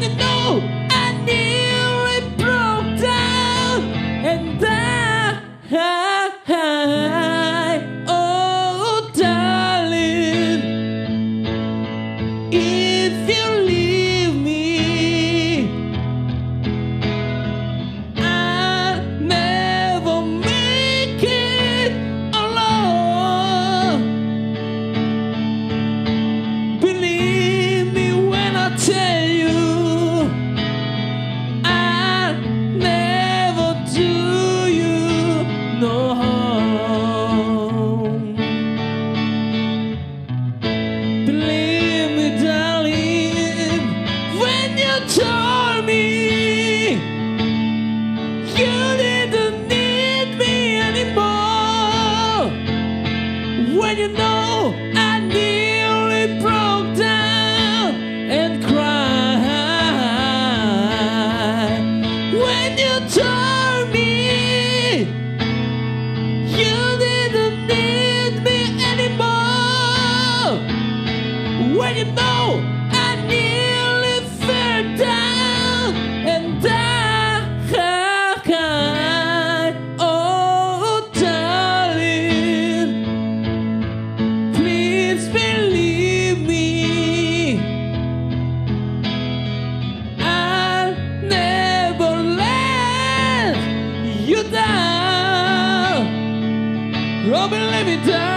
like know. I knew it broke down and I. when you know I nearly fell down and. Oh, darling, please believe me. I'll never let you down. Oh, believe me, down.